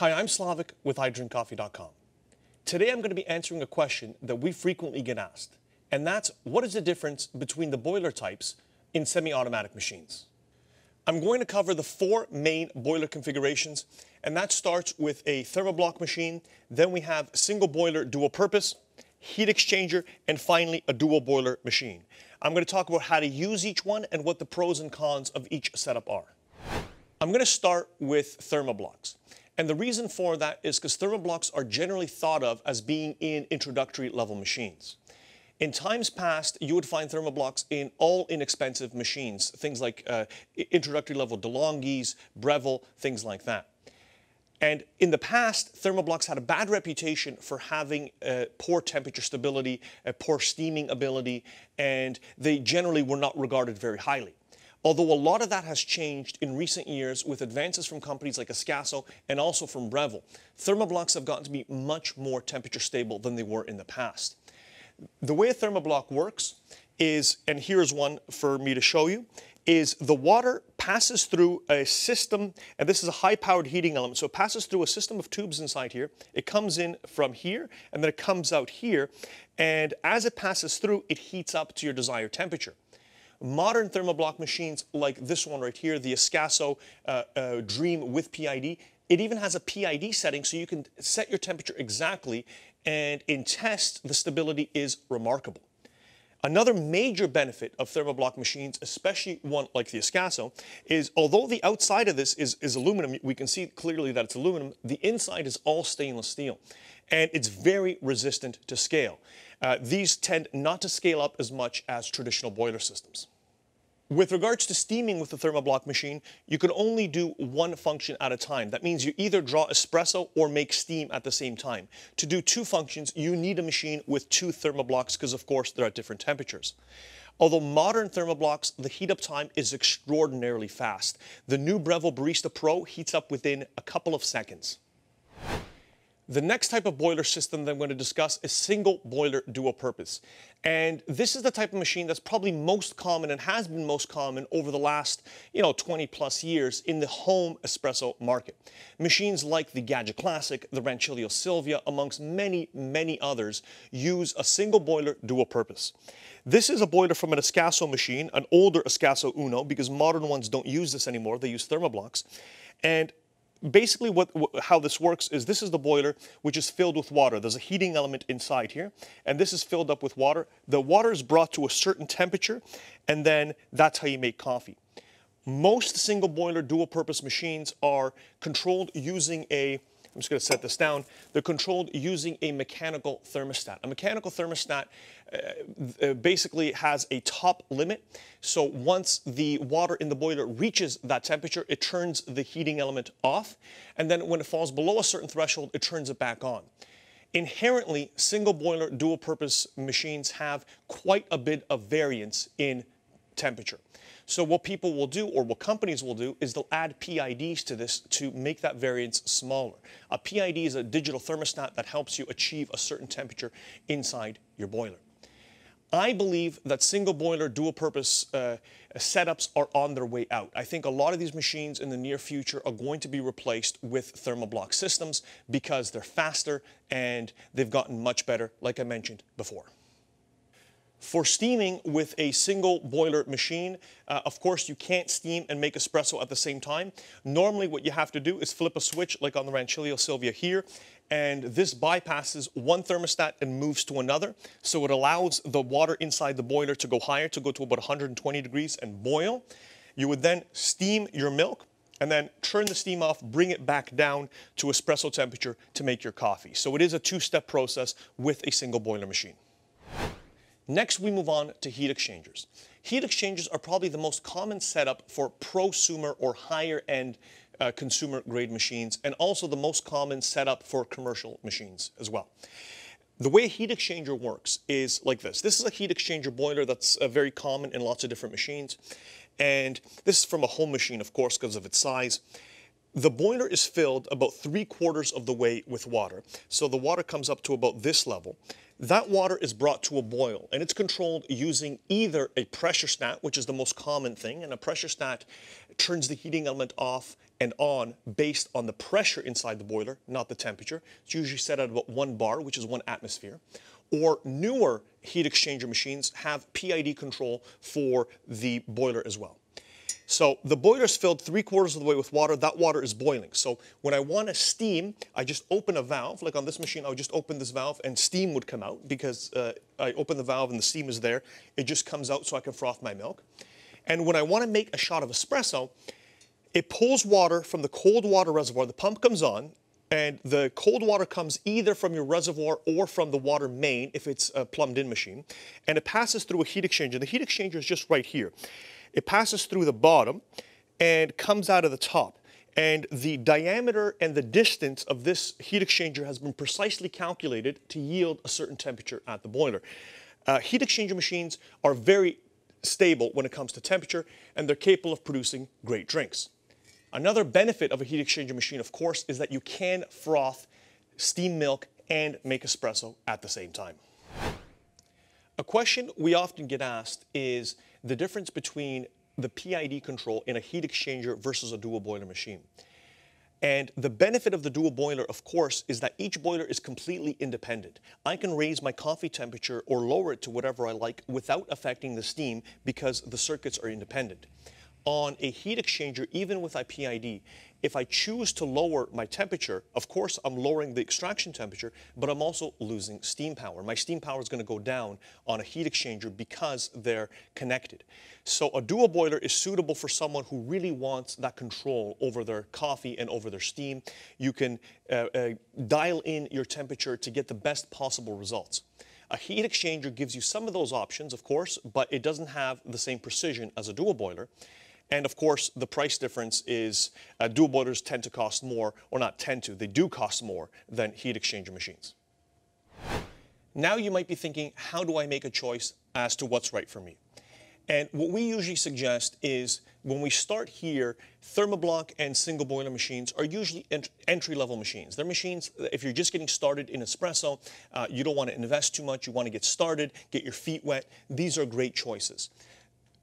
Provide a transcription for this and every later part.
Hi, I'm Slavik with iDrinkCoffee.com. Today I'm going to be answering a question that we frequently get asked, and that's what is the difference between the boiler types in semi-automatic machines? I'm going to cover the four main boiler configurations, and that starts with a thermoblock machine, then we have single boiler dual purpose, heat exchanger, and finally a dual boiler machine. I'm going to talk about how to use each one and what the pros and cons of each setup are. I'm going to start with thermoblocks. And the reason for that is because thermoblocks are generally thought of as being in introductory level machines. In times past, you would find thermoblocks in all inexpensive machines, things like uh, introductory level DeLonghi's, Breville, things like that. And in the past, thermoblocks had a bad reputation for having uh, poor temperature stability, uh, poor steaming ability, and they generally were not regarded very highly. Although a lot of that has changed in recent years with advances from companies like Ascaso and also from Breville, thermoblocks have gotten to be much more temperature stable than they were in the past. The way a thermoblock works is, and here's one for me to show you, is the water passes through a system, and this is a high-powered heating element, so it passes through a system of tubes inside here. It comes in from here, and then it comes out here, and as it passes through, it heats up to your desired temperature. Modern thermoblock machines like this one right here, the Ascaso uh, uh, Dream with PID, it even has a PID setting so you can set your temperature exactly, and in test, the stability is remarkable. Another major benefit of thermoblock machines, especially one like the Ascaso, is although the outside of this is, is aluminum, we can see clearly that it's aluminum, the inside is all stainless steel. And it's very resistant to scale. Uh, these tend not to scale up as much as traditional boiler systems. With regards to steaming with the thermoblock machine, you can only do one function at a time. That means you either draw espresso or make steam at the same time. To do two functions, you need a machine with two thermoblocks because, of course, they're at different temperatures. Although modern thermoblocks, the heat up time is extraordinarily fast. The new Breville Barista Pro heats up within a couple of seconds. The next type of boiler system that I'm going to discuss is single boiler dual purpose. And this is the type of machine that's probably most common and has been most common over the last, you know, 20 plus years in the home espresso market. Machines like the Gaggia Classic, the Rancilio Silvia, amongst many, many others, use a single boiler dual purpose. This is a boiler from an Ascaso machine, an older Ascaso Uno, because modern ones don't use this anymore. They use thermoblocks. And basically what, how this works is this is the boiler which is filled with water. There's a heating element inside here and this is filled up with water. The water is brought to a certain temperature and then that's how you make coffee. Most single boiler dual purpose machines are controlled using a I'm just going to set this down. They're controlled using a mechanical thermostat. A mechanical thermostat uh, uh, basically has a top limit. So once the water in the boiler reaches that temperature, it turns the heating element off. And then when it falls below a certain threshold, it turns it back on. Inherently, single boiler dual purpose machines have quite a bit of variance in temperature. So what people will do, or what companies will do, is they'll add PIDs to this to make that variance smaller. A PID is a digital thermostat that helps you achieve a certain temperature inside your boiler. I believe that single boiler dual purpose uh, setups are on their way out. I think a lot of these machines in the near future are going to be replaced with thermoblock systems because they're faster and they've gotten much better, like I mentioned before. For steaming with a single boiler machine, uh, of course, you can't steam and make espresso at the same time. Normally, what you have to do is flip a switch like on the Rancilio Silvia here, and this bypasses one thermostat and moves to another. So it allows the water inside the boiler to go higher, to go to about 120 degrees and boil. You would then steam your milk and then turn the steam off, bring it back down to espresso temperature to make your coffee. So it is a two-step process with a single boiler machine. Next, we move on to heat exchangers. Heat exchangers are probably the most common setup for prosumer or higher end uh, consumer grade machines and also the most common setup for commercial machines as well. The way a heat exchanger works is like this. This is a heat exchanger boiler that's uh, very common in lots of different machines. And this is from a home machine, of course, because of its size. The boiler is filled about three quarters of the way with water. So the water comes up to about this level. That water is brought to a boil and it's controlled using either a pressure stat, which is the most common thing, and a pressure stat turns the heating element off and on based on the pressure inside the boiler, not the temperature. It's usually set at about one bar, which is one atmosphere. Or newer heat exchanger machines have PID control for the boiler as well. So the boiler is filled three quarters of the way with water. That water is boiling. So when I want to steam, I just open a valve. Like on this machine, I would just open this valve and steam would come out because uh, I open the valve and the steam is there. It just comes out so I can froth my milk. And when I want to make a shot of espresso, it pulls water from the cold water reservoir. The pump comes on, and the cold water comes either from your reservoir or from the water main if it's a plumbed in machine. And it passes through a heat exchanger. The heat exchanger is just right here. It passes through the bottom and comes out of the top. And the diameter and the distance of this heat exchanger has been precisely calculated to yield a certain temperature at the boiler. Uh, heat exchanger machines are very stable when it comes to temperature, and they're capable of producing great drinks. Another benefit of a heat exchanger machine, of course, is that you can froth, steam milk, and make espresso at the same time. A question we often get asked is the difference between the PID control in a heat exchanger versus a dual boiler machine. And the benefit of the dual boiler, of course, is that each boiler is completely independent. I can raise my coffee temperature or lower it to whatever I like without affecting the steam because the circuits are independent on a heat exchanger, even with IPID, if I choose to lower my temperature, of course I'm lowering the extraction temperature, but I'm also losing steam power. My steam power is going to go down on a heat exchanger because they're connected. So a dual boiler is suitable for someone who really wants that control over their coffee and over their steam. You can uh, uh, dial in your temperature to get the best possible results. A heat exchanger gives you some of those options, of course, but it doesn't have the same precision as a dual boiler. And of course, the price difference is uh, dual boilers tend to cost more, or not tend to, they do cost more than heat exchanger machines. Now you might be thinking, how do I make a choice as to what's right for me? And what we usually suggest is when we start here, thermoblock and single boiler machines are usually ent entry level machines. They're machines, if you're just getting started in espresso, uh, you don't want to invest too much, you want to get started, get your feet wet. These are great choices.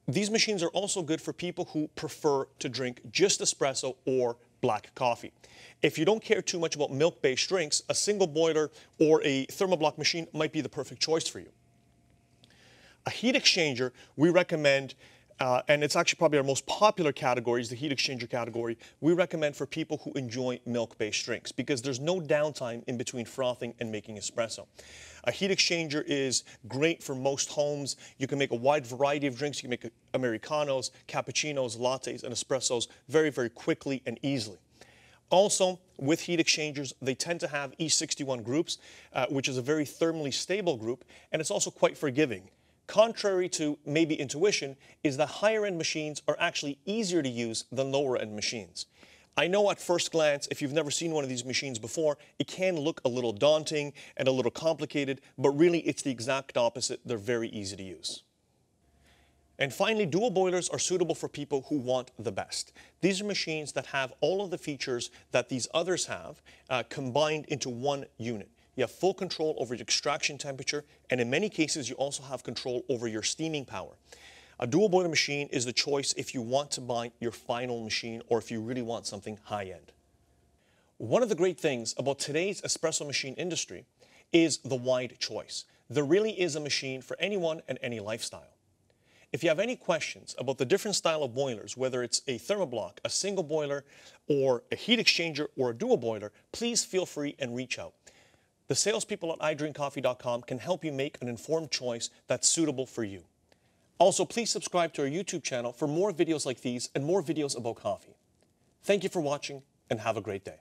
These machines are also good for people who prefer to drink just espresso or black coffee. If you don't care too much about milk-based drinks, a single boiler or a thermoblock machine might be the perfect choice for you. A heat exchanger, we recommend uh, and it's actually probably our most popular category is the heat exchanger category. We recommend for people who enjoy milk-based drinks because there's no downtime in between frothing and making espresso. A heat exchanger is great for most homes. You can make a wide variety of drinks. You can make Americanos, cappuccinos, lattes, and espressos very, very quickly and easily. Also, with heat exchangers, they tend to have E61 groups, uh, which is a very thermally stable group, and it's also quite forgiving contrary to maybe intuition, is that higher end machines are actually easier to use than lower end machines. I know at first glance, if you've never seen one of these machines before, it can look a little daunting and a little complicated, but really it's the exact opposite. They're very easy to use. And finally, dual boilers are suitable for people who want the best. These are machines that have all of the features that these others have uh, combined into one unit. You have full control over your extraction temperature, and in many cases, you also have control over your steaming power. A dual boiler machine is the choice if you want to buy your final machine or if you really want something high end. One of the great things about today's espresso machine industry is the wide choice. There really is a machine for anyone and any lifestyle. If you have any questions about the different style of boilers, whether it's a thermoblock, a single boiler, or a heat exchanger, or a dual boiler, please feel free and reach out. The salespeople at idrinkcoffee.com can help you make an informed choice that's suitable for you. Also, please subscribe to our YouTube channel for more videos like these and more videos about coffee. Thank you for watching and have a great day.